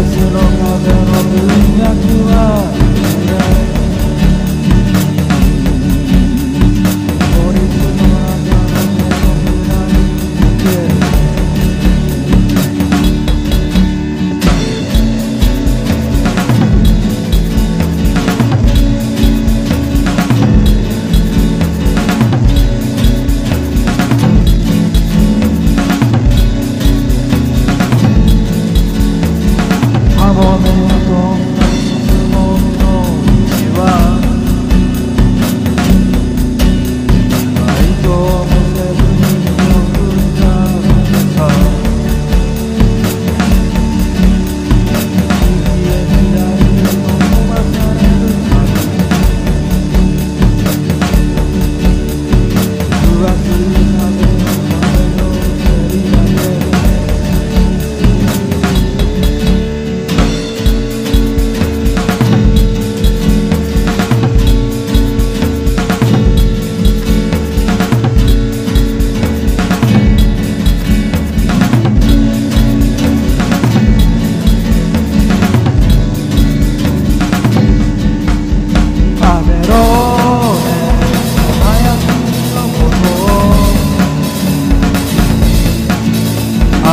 Grazie, non potrò più